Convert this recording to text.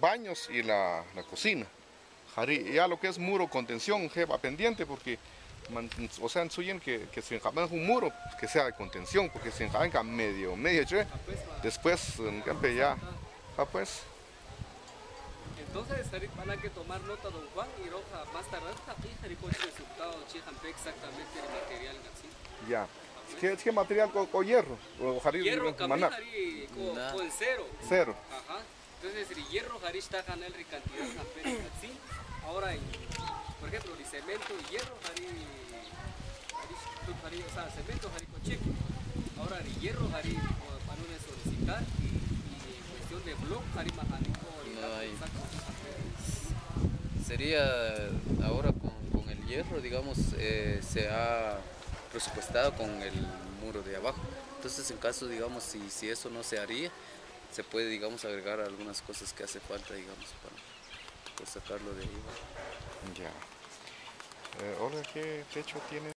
baños y la, la cocina. Ya lo que es muro contención, va pendiente porque, man- o sea, suyen que, que se enjaman un muro que sea de contención, porque se enjaman medio, medio, che. después, en cambio, ya, ah, pues, Entonces van a que tomar nota don Juan y roja más tarde y coche resultado exactamente el material así. ya. ¿Qué, qué material con, hierro? O Hierro maná? Con cero. Cero. Ajá. Entonces el hierro Jari está ganando la cantidad jampe así. Ahora, en- por ejemplo, el cemento y hierro Jari, Jari, o sea, cemento Jari con chico. Ahora el hierro Jari para no solicitar y, y en cuestión de blog Jari majanico No. Sería ahora con, con el hierro, digamos, eh, se ha presupuestado con el muro de abajo. Entonces, en caso, digamos, si, si eso no se haría, se puede, digamos, agregar algunas cosas que hace falta, digamos, para pues, sacarlo de ahí. Ya. Eh, ¿qué techo tiene?